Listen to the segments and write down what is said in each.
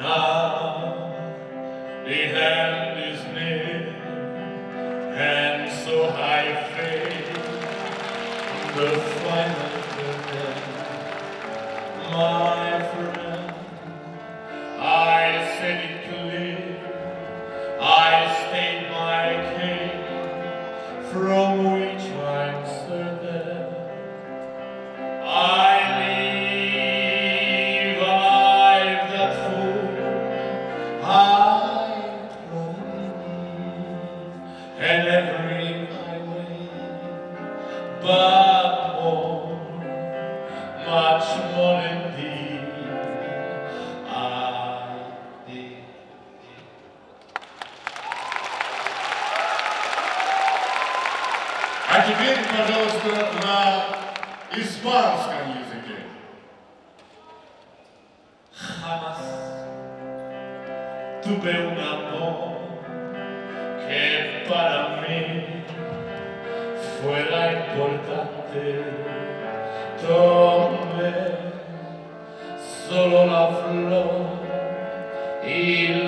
now the hand is near, and so high fade the final А теперь, пожалуйста, на испанском языке. Jamás tuve un amor que para mí fuera importante. Tomé solo la flor y la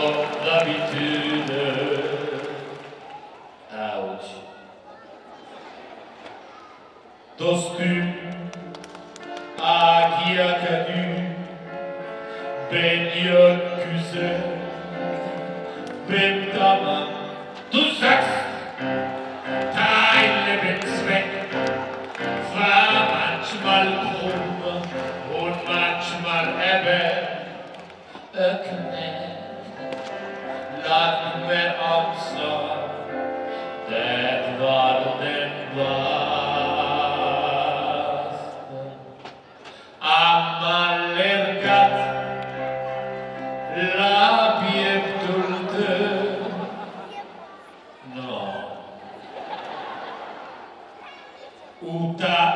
sonda Ouch. Dostum, agia kadın, ben yok güzel, ben tamam, du sagst, dein Lebenszweck war manchmal krumm und manchmal eben erklärt. Dan me omso, det var den vaste. Am allergat la